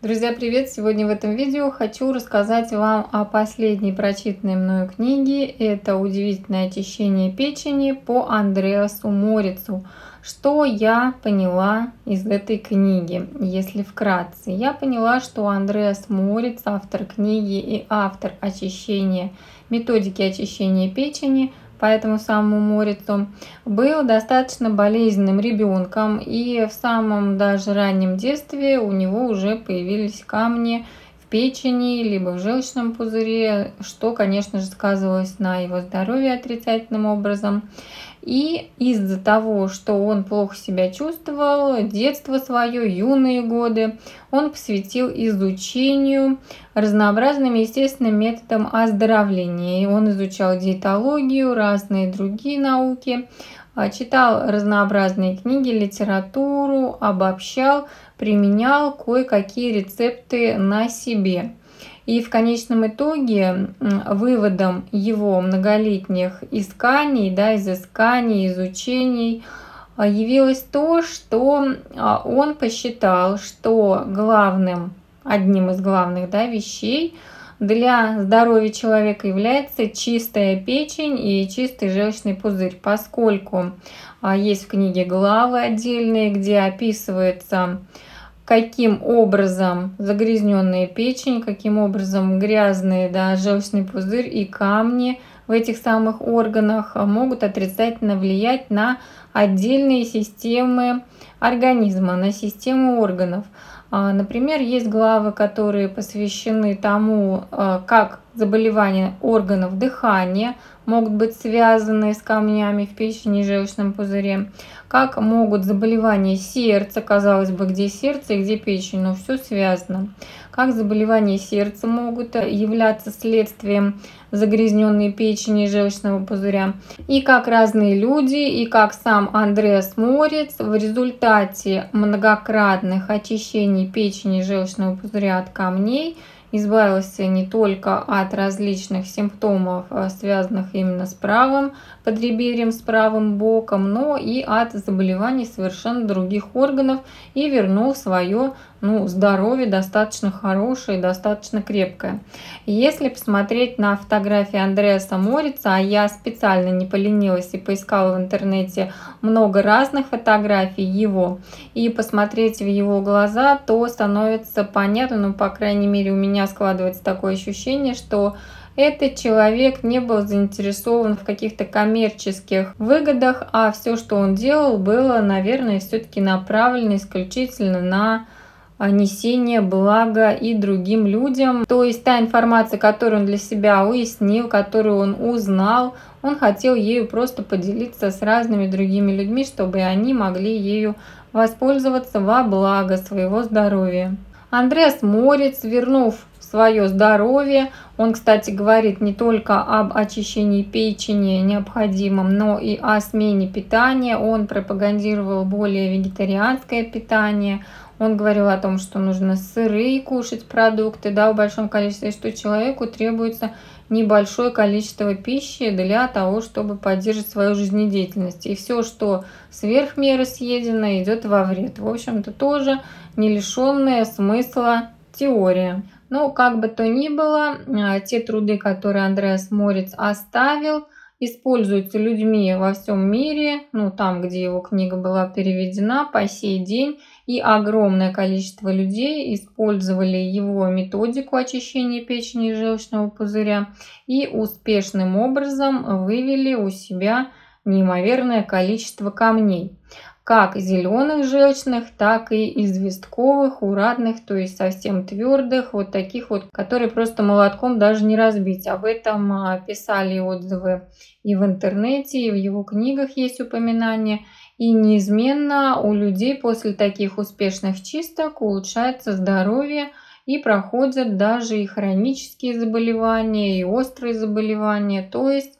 Друзья, привет! Сегодня в этом видео хочу рассказать вам о последней прочитанной мною книге. Это «Удивительное очищение печени» по Андреасу Морицу. Что я поняла из этой книги, если вкратце? Я поняла, что Андреас Мориц, автор книги и автор очищения, методики очищения печени – по этому самому Морицу, был достаточно болезненным ребенком, и в самом даже раннем детстве у него уже появились камни в печени, либо в желчном пузыре, что, конечно же, сказывалось на его здоровье отрицательным образом. И из-за того, что он плохо себя чувствовал, детство свое, юные годы, он посвятил изучению разнообразным естественным методам оздоровления. Он изучал диетологию, разные другие науки, а, читал разнообразные книги, литературу, обобщал, применял кое-какие рецепты на себе. И в конечном итоге выводом его многолетних исканий, да, изысканий, изучений а, явилось то, что а, он посчитал, что главным, одним из главных да, вещей для здоровья человека является чистая печень и чистый желчный пузырь, поскольку а, есть в книге главы отдельные, где описывается каким образом загрязненная печень, каким образом грязные да, желчный пузырь и камни в этих самых органах могут отрицательно влиять на отдельные системы организма, на систему органов. А, например, есть главы, которые посвящены тому, а, как заболевания органов дыхания могут быть связаны с камнями в печени и желчном пузыре, как могут заболевания сердца, казалось бы, где сердце и где печень, но все связано, как заболевания сердца могут являться следствием загрязненной печени и желчного пузыря, и как разные люди, и как сам Андреас Морец в результате многократных очищений печени и желчного пузыря от камней – избавился не только от различных симптомов, э, связанных именно с правым подреберьем, с правым боком, но и от заболеваний совершенно других органов и вернул свое ну, здоровье достаточно хорошее, достаточно крепкое. Если посмотреть на фотографии Андреаса Морица, а я специально не поленилась и поискала в интернете много разных фотографий его, и посмотреть в его глаза, то становится понятно, ну, по крайней мере, у меня меня складывается такое ощущение, что этот человек не был заинтересован в каких-то коммерческих выгодах, а все, что он делал, было, наверное, все-таки направлено исключительно на несение блага и другим людям. То есть та информация, которую он для себя уяснил, которую он узнал, он хотел ею просто поделиться с разными другими людьми, чтобы они могли ею воспользоваться во благо своего здоровья. Андреас Морец, вернув свое здоровье. Он, кстати, говорит не только об очищении печени необходимом, но и о смене питания. Он пропагандировал более вегетарианское питание. Он говорил о том, что нужно сырые кушать продукты да, в большом количестве, и что человеку требуется небольшое количество пищи для того, чтобы поддерживать свою жизнедеятельность. И все, что сверх меры съедено, идет во вред. В общем-то, тоже не лишенная смысла теория. Но как бы то ни было, а, те труды, которые Андреас Морец оставил, используются людьми во всем мире, ну там, где его книга была переведена по сей день, и огромное количество людей использовали его методику очищения печени и желчного пузыря и успешным образом вывели у себя неимоверное количество камней как зеленых желчных, так и известковых, урадных, то есть совсем твердых, вот таких вот, которые просто молотком даже не разбить. Об этом а, писали отзывы и в интернете, и в его книгах есть упоминания. И неизменно у людей после таких успешных чисток улучшается здоровье и проходят даже и хронические заболевания, и острые заболевания. То есть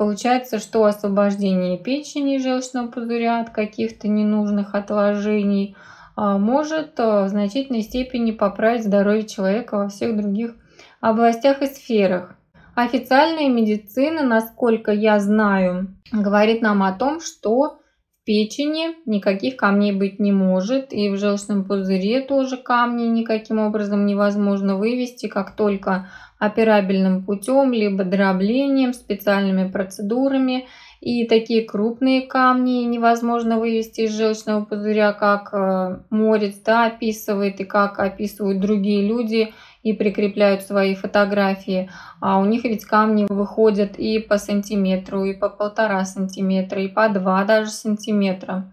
Получается, что освобождение печени и желчного пузыря от каких-то ненужных отложений а, может а, в значительной степени поправить здоровье человека во всех других областях и сферах. Официальная медицина, насколько я знаю, говорит нам о том, что печени никаких камней быть не может. И в желчном пузыре тоже камни никаким образом невозможно вывести, как только операбельным путем, либо дроблением, специальными процедурами. И такие крупные камни невозможно вывести из желчного пузыря, как э, Морец да, описывает и как описывают другие люди и прикрепляют свои фотографии. А у них ведь камни выходят и по сантиметру, и по полтора сантиметра, и по два даже сантиметра.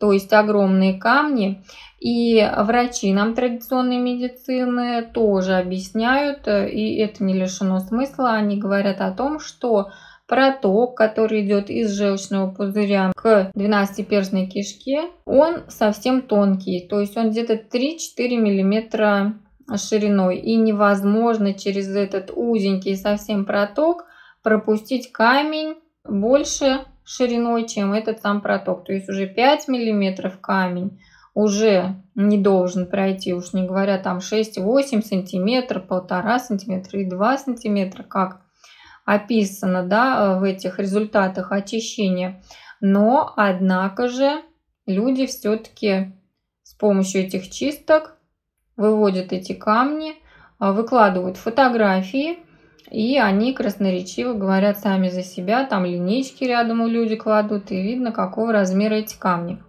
То есть огромные камни. И врачи нам традиционной медицины тоже объясняют, и это не лишено смысла, они говорят о том, что проток, который идет из желчного пузыря к 12-перстной кишке, он совсем тонкий, то есть он где-то 3-4 миллиметра шириной. И невозможно через этот узенький совсем проток пропустить камень больше шириной, чем этот сам проток. То есть уже 5 миллиметров камень уже не должен пройти, уж не говоря там 6-8 сантиметров, полтора сантиметра и 2 сантиметра, как описано да, в этих результатах очищения. Но, однако же, люди все-таки с помощью этих чисток выводят эти камни, а, выкладывают фотографии, и они красноречиво говорят сами за себя, там линейки рядом у люди кладут, и видно, какого размера эти камни.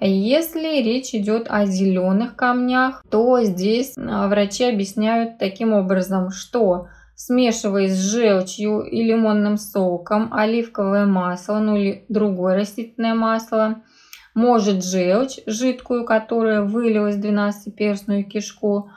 Если речь идет о зеленых камнях, то здесь а, врачи объясняют таким образом, что смешивая с желчью и лимонным соком оливковое масло, ну или другое растительное масло, может желчь жидкую, которая вылилась в 12-перстную кишку,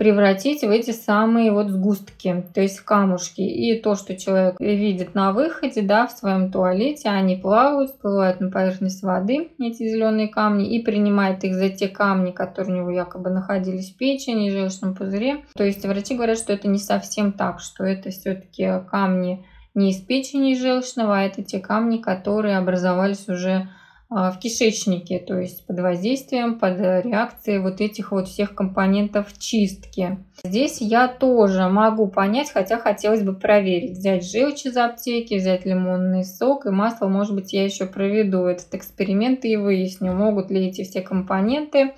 превратить в эти самые вот сгустки, то есть камушки. И то, что человек видит на выходе, да, в своем туалете, они плавают, всплывают на поверхность воды, эти зеленые камни, и принимает их за те камни, которые у него якобы находились в печени, в желчном пузыре. То есть врачи говорят, что это не совсем так, что это все-таки камни не из печени желчного, а это те камни, которые образовались уже в кишечнике, то есть под воздействием, под реакцией вот этих вот всех компонентов чистки. Здесь я тоже могу понять, хотя хотелось бы проверить. Взять желчь из аптеки, взять лимонный сок и масло, может быть, я еще проведу этот эксперимент и выясню, могут ли эти все компоненты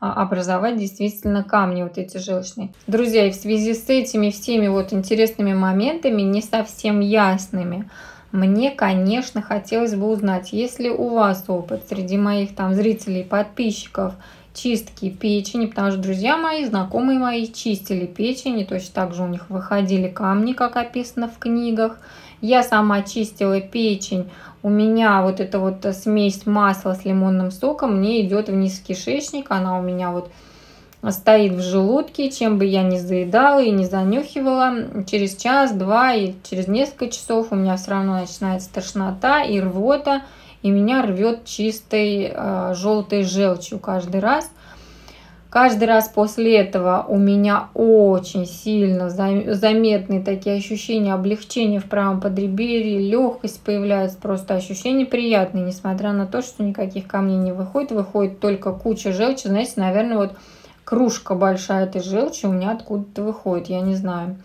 а, образовать действительно камни вот эти желчные. Друзья, и в связи с этими всеми вот интересными моментами, не совсем ясными, мне, конечно, хотелось бы узнать, если у вас опыт среди моих там зрителей, подписчиков, чистки печени, потому что друзья мои, знакомые мои чистили печень, точно так же у них выходили камни, как описано в книгах. Я сама чистила печень, у меня вот эта вот смесь масла с лимонным соком мне идет вниз в кишечник, она у меня вот стоит в желудке, чем бы я ни заедала и не занюхивала, через час-два и через несколько часов у меня все равно начинается тошнота и рвота, и меня рвет чистой э, желтой желчью каждый раз. Каждый раз после этого у меня очень сильно заметные такие ощущения облегчения в правом подреберье, легкость появляется, просто ощущения приятные, несмотря на то, что никаких камней не выходит, выходит только куча желчи, знаете, наверное, вот кружка большая этой желчи у меня откуда-то выходит, я не знаю.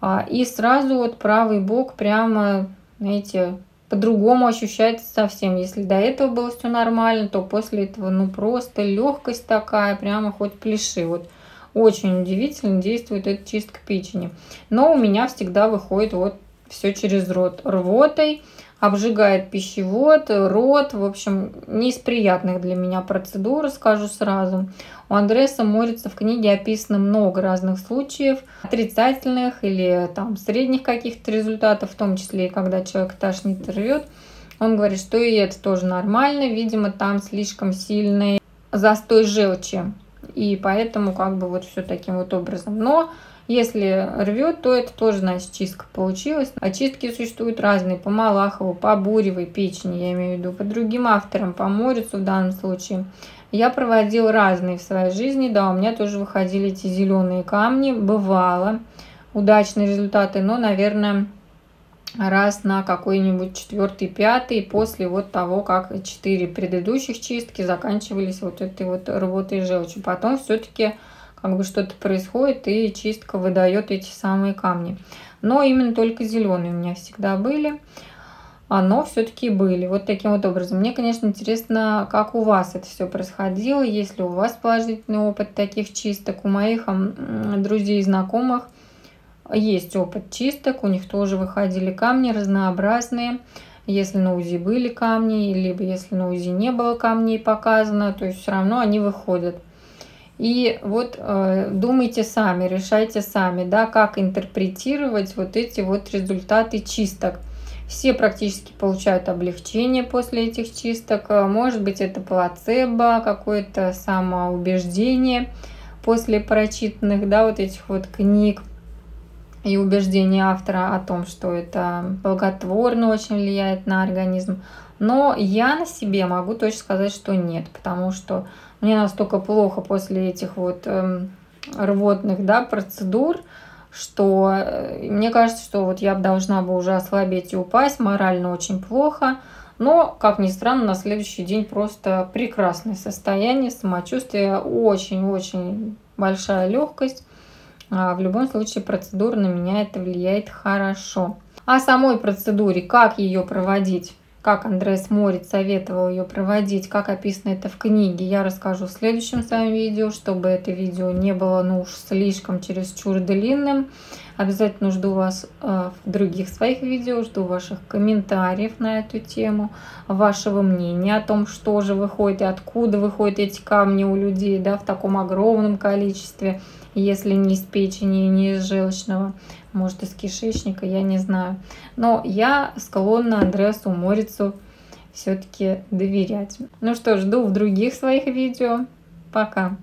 А, и сразу вот правый бок прямо, знаете, по-другому ощущается совсем. Если до этого было все нормально, то после этого, ну, просто легкость такая, прямо хоть пляши. Вот очень удивительно действует эта чистка печени. Но у меня всегда выходит вот все через рот рвотой, обжигает пищевод, рот. В общем, не из приятных для меня процедур, скажу сразу. У Андреса Морица в книге описано много разных случаев, отрицательных или там средних каких-то результатов, в том числе и когда человек тошнит рвет. Он говорит, что и это тоже нормально, видимо, там слишком сильный застой желчи. И поэтому как бы вот все таким вот образом. Но если рвет, то это тоже, значит, чистка получилась. Очистки существуют разные. По Малахову, по Буревой печени, я имею в виду, по другим авторам, по Морицу в данном случае. Я проводил разные в своей жизни, да, у меня тоже выходили эти зеленые камни, бывало, удачные результаты, но, наверное, раз на какой-нибудь четвертый, пятый, после вот того, как четыре предыдущих чистки заканчивались вот этой вот рвотой желчью. Потом все-таки как бы что-то происходит, и чистка выдает эти самые камни. Но именно только зеленые у меня всегда были. но все-таки были. Вот таким вот образом. Мне, конечно, интересно, как у вас это все происходило, есть ли у вас положительный опыт таких чисток. У моих друзей и знакомых есть опыт чисток, у них тоже выходили камни разнообразные. Если на УЗИ были камни, либо если на УЗИ не было камней показано, то есть все равно они выходят. И вот э, думайте сами, решайте сами, да, как интерпретировать вот эти вот результаты чисток. Все практически получают облегчение после этих чисток. Может быть, это плацебо, какое-то самоубеждение после прочитанных, да, вот этих вот книг и убеждение автора о том, что это благотворно очень влияет на организм. Но я на себе могу точно сказать, что нет, потому что мне настолько плохо после этих вот эм, рвотных да, процедур, что э, мне кажется, что вот я должна бы уже ослабеть и упасть, морально очень плохо. Но, как ни странно, на следующий день просто прекрасное состояние, самочувствие, очень-очень большая легкость. А, в любом случае процедура на меня это влияет хорошо. О самой процедуре, как ее проводить, как Андреас Морит советовал ее проводить, как описано это в книге, я расскажу в следующем своем видео, чтобы это видео не было ну уж слишком чересчур длинным. Обязательно жду вас э, в других своих видео, жду ваших комментариев на эту тему, вашего мнения о том, что же выходит и откуда выходят эти камни у людей да, в таком огромном количестве если не из печени, не из желчного, может из кишечника, я не знаю. Но я склонна Андреасу Морицу все-таки доверять. Ну что, жду в других своих видео. Пока!